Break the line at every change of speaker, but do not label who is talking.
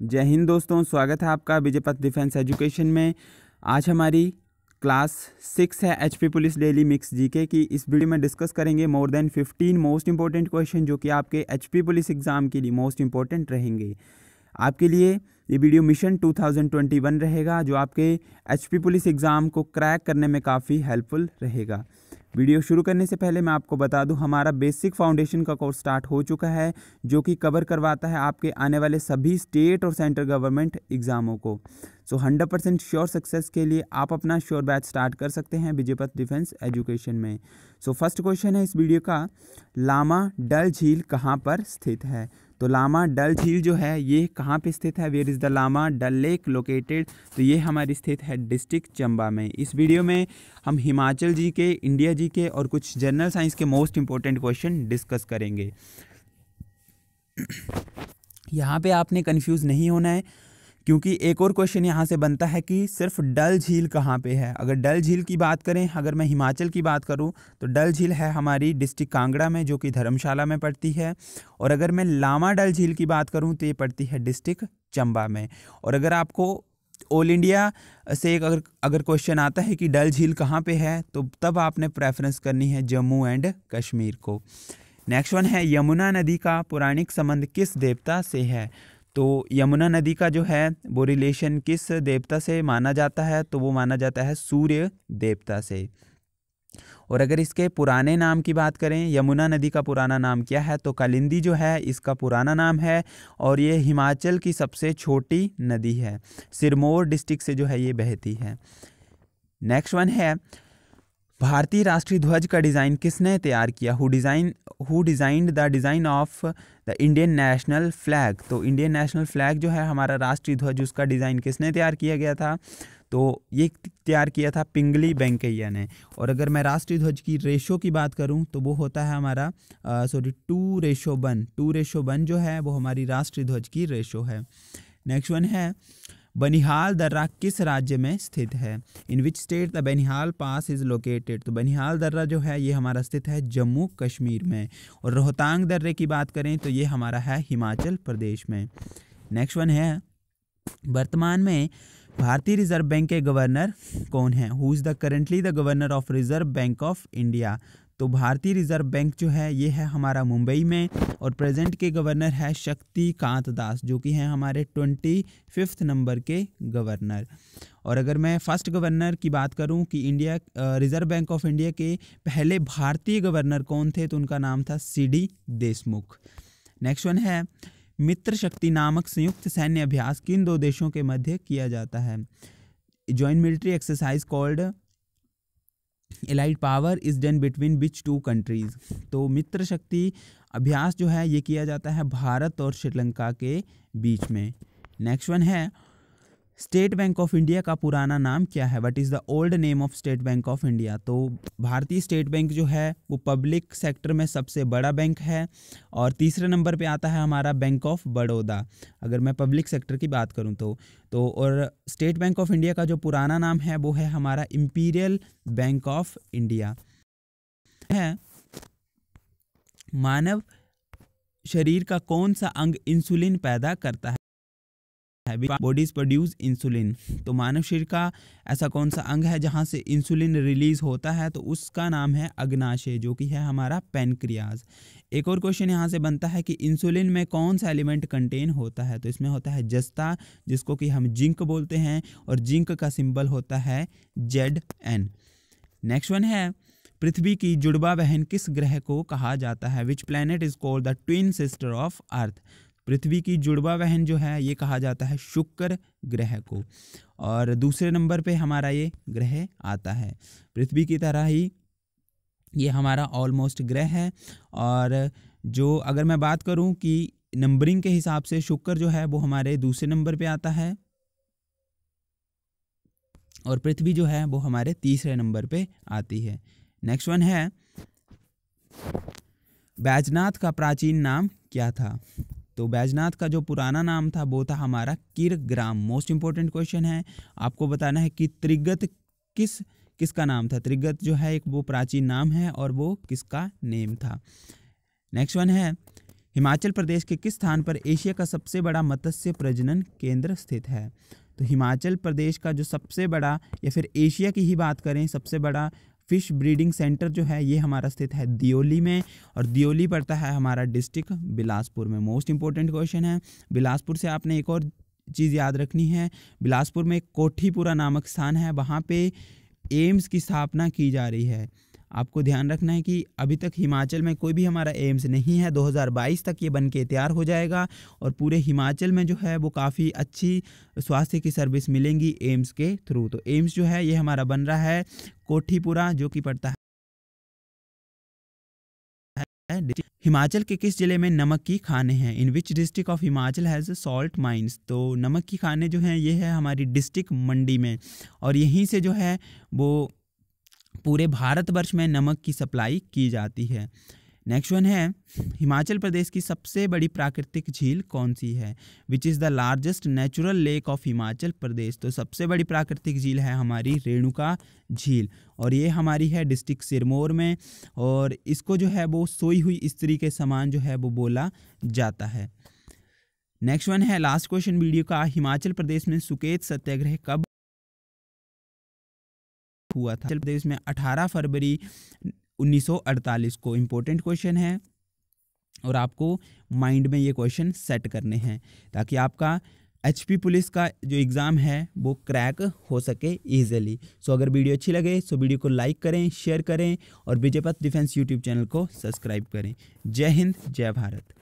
जय हिंद दोस्तों, स्वागत है आपका विजय पथ डिफेंस एजुकेशन में। आज हमारी क्लास सिक्स है HP police daily mix GK की। इस वीडियो में डिस्कस करेंगे more than fifteen most important question जो कि आपके एचपी पुलिस एग्ज़ाम के लिए मोस्ट इंपॉर्टेंट रहेंगे। आपके लिए ये वीडियो मिशन 2021 रहेगा, जो आपके एचपी पुलिस एग्ज़ाम को क्रैक करने में काफ़ी हेल्पफुल रहेगा। वीडियो शुरू करने से पहले मैं आपको बता दूँ, हमारा बेसिक फाउंडेशन का कोर्स स्टार्ट हो चुका है, जो कि कवर करवाता है आपके आने वाले सभी स्टेट और सेंट्रल गवर्नमेंट एग्ज़ामों को। So, hundred percent sure success के लिए आप अपना श्योर बैच स्टार्ट कर सकते हैं विजयपथ डिफेंस एजुकेशन में। सो, फ़र्स्ट क्वेश्चन है इस वीडियो का, लामा डल झील कहाँ पर स्थित है? तो लामा डल झील जो है, ये कहाँ पे स्थित है? Where is the Lamadal lake located तो ये हमारी स्थित है डिस्ट्रिक्ट चंबा में। इस वीडियो में हम हिमाचल जी के इंडिया जी के और कुछ जनरल साइंस के मोस्ट इंपॉर्टेंट क्वेश्चन डिस्कस करेंगे। यहाँ पे आपने कंफ्यूज नहीं होना है। क्योंकि एक और क्वेश्चन यहाँ से बनता है कि सिर्फ़ डल झील कहाँ पे है? अगर डल झील की बात करें, अगर मैं हिमाचल की बात करूँ तो डल झील है हमारी डिस्ट्रिक्ट कांगड़ा में, जो कि धर्मशाला में पड़ती है। और अगर मैं लामा डल झील की बात करूँ तो ये पड़ती है डिस्ट्रिक्ट चंबा में। और अगर आपको ऑल इंडिया से एक अगर अगर क्वेश्चन आता है कि डल झील कहाँ पे है तो तब आपने प्रेफरेंस करनी है जम्मू एंड कश्मीर को। नेक्स्ट वन है, यमुना नदी का पौराणिक संबंध किस देवता से है? तो यमुना नदी का जो है, वो रिलेशन किस देवता से माना जाता है? तो वो माना जाता है सूर्य देवता से। और अगर इसके पुराने नाम की बात करें, यमुना नदी का पुराना नाम क्या है? तो कालिंदी जो है, इसका पुराना नाम है और ये हिमाचल की सबसे छोटी नदी है। सिरमौर डिस्ट्रिक्ट से जो है, ये बहती है। नेक्स्ट वन है भारतीय राष्ट्रीय ध्वज का डिज़ाइन किसने तैयार किया? Who design who designed the design of the Indian national flag तो इंडियन नेशनल फ्लैग जो है, हमारा राष्ट्रीय ध्वज, उसका डिज़ाइन किसने तैयार किया गया था? तो ये तैयार किया था पिंगली वेंकैया ने। और अगर मैं राष्ट्रीय ध्वज की रेशो की बात करूँ तो वो होता है हमारा sorry two ratio one two ratio one जो है, वो हमारी राष्ट्रीय ध्वज की रेशो है। नेक्स्ट वन है बनिहाल दर्रा किस राज्य में स्थित है? In which state the Banihal pass is located तो बनिहाल दर्रा जो है, ये हमारा स्थित है जम्मू कश्मीर में। और रोहतांग दर्रे की बात करें तो ये हमारा है हिमाचल प्रदेश में। नेक्स्ट वन है, वर्तमान में भारतीय रिज़र्व बैंक के गवर्नर कौन है? Who is the currently the governor of Reserve Bank of India तो भारतीय रिज़र्व बैंक जो है, ये है हमारा मुंबई में और प्रेजेंट के गवर्नर है शक्तिकांत दास, जो कि हैं हमारे ट्वेंटी फिफ्थ नंबर के गवर्नर। और अगर मैं फ़र्स्ट गवर्नर की बात करूँ कि India reserve bank of India के पहले भारतीय गवर्नर कौन थे तो उनका नाम था C D Deshmukh. Next one है, मित्र शक्ति नामक संयुक्त सैन्य अभ्यास किन दो देशों के मध्य किया जाता है? Joint military exercise called elite power is done between beach two countries तो मित्र शक्ति अभ्यास जो है, ये किया जाता है भारत और श्रीलंका के बीच में। नेक्स्ट वन है स्टेट बैंक ऑफ़ इंडिया का पुराना नाम क्या है? What is the old name of State Bank of India तो भारतीय स्टेट बैंक जो है, वो पब्लिक सेक्टर में सबसे बड़ा बैंक है और तीसरे नंबर पे आता है हमारा बैंक ऑफ़ बड़ौदा अगर मैं पब्लिक सेक्टर की बात करूँ तो तो और स्टेट बैंक ऑफ़ इंडिया का जो पुराना नाम है, वो है हमारा इम्पीरियल बैंक ऑफ़ इंडिया है, मानव शरीर का कौन सा अंग इंसुलिन पैदा करता है? बॉडीज प्रोड्यूस इंसुलिन तो मानव शरीर का ऐसा कौन सा अंग है जहाँ से इंसुलिन रिलीज़ होता है? तो उसका नाम है अग्नाशय, जो कि है हमारा पेनक्रियाज एक और क्वेश्चन यहाँ से बनता है कि इंसुलिन में कौन सा एलिमेंट कंटेन होता है? तो इसमें होता है जस्ता, जिसको कि हम जिंक बोलते हैं, और जिंक का सिंबल होता है जेड एन नेक्स्ट वन है, पृथ्वी की जुड़वा बहन किस ग्रह को कहा जाता है? Which planet is called the twin sister of earth पृथ्वी की जुड़वा बहन जो है, ये कहा जाता है शुक्र ग्रह को। और दूसरे नंबर पे हमारा ये ग्रह आता है। पृथ्वी की तरह ही ये हमारा ऑलमोस्ट ग्रह है। और जो अगर मैं बात करूँ कि नंबरिंग के हिसाब से शुक्र जो है, वो हमारे दूसरे नंबर पे आता है। और पृथ्वी जो है, वो हमारे तीसरे नंबर पे आती है। नेक्स्ट वन है, बैजनाथ का प्राचीन नाम क्या था? तो बैजनाथ का जो पुराना नाम था, वो था हमारा किरग्राम। मोस्ट इंपॉर्टेंट क्वेश्चन है, आपको बताना है कि त्रिगत किस, किसका नाम था? त्रिगत जो है एक वो प्राचीन नाम है और वो किसका नेम था? नेक्स्ट वन है, हिमाचल प्रदेश के किस स्थान पर एशिया का सबसे बड़ा मत्स्य प्रजनन केंद्र स्थित है? तो हिमाचल प्रदेश का जो सबसे बड़ा या फिर एशिया की ही बात करें, सबसे बड़ा फ़िश ब्रीडिंग सेंटर जो है, ये हमारा स्थित है दियोली में और दियोली पड़ता है हमारा डिस्ट्रिक्ट बिलासपुर में। मोस्ट इंपॉर्टेंट क्वेश्चन है, बिलासपुर से आपने एक और चीज़ याद रखनी है, बिलासपुर में कोठीपुरा नामक स्थान है, वहाँ पे एम्स की स्थापना की जा रही है। आपको ध्यान रखना है कि अभी तक हिमाचल में कोई भी हमारा एम्स नहीं है 2022 तक ये बन के तैयार हो जाएगा और पूरे हिमाचल में जो है वो काफ़ी अच्छी स्वास्थ्य की सर्विस मिलेंगी एम्स के थ्रू। तो एम्स जो है, ये हमारा बन रहा है कोठीपुरा, जो कि पड़ता है हिमाचल के किस ज़िले में नमक की खाने हैं? In which district of Himachal has salt mines तो नमक की खाने जो हैं, ये है हमारी डिस्ट्रिक्ट मंडी में। और यहीं से जो है वो पूरे भारतवर्ष में नमक की सप्लाई की जाती है। नेक्स्ट वन है, हिमाचल प्रदेश की सबसे बड़ी प्राकृतिक झील कौन सी है? Which is the largest natural lake of Himachal Pradesh? तो सबसे बड़ी प्राकृतिक झील है हमारी रेणुका झील। और ये हमारी है डिस्ट्रिक्ट सिरमौर में, और इसको जो है वो सोई हुई स्त्री के समान जो है वो बोला जाता है। नेक्स्ट वन है लास्ट क्वेश्चन वीडियो का, हिमाचल प्रदेश में सुकेत सत्याग्रह कब हुआ था। प्रदेश में 18 फरवरी 1948 को इम्पोर्टेंट क्वेश्चन है और आपको माइंड में ये क्वेश्चन सेट करने हैं ताकि आपका एचपी पुलिस का जो एग्ज़ाम है वो क्रैक हो सके ईजिली सो अगर वीडियो अच्छी लगे तो वीडियो को लाइक करें शेयर करें और विजयपथ डिफेंस यूट्यूब चैनल को सब्सक्राइब करें। जय हिंद, जय भारत।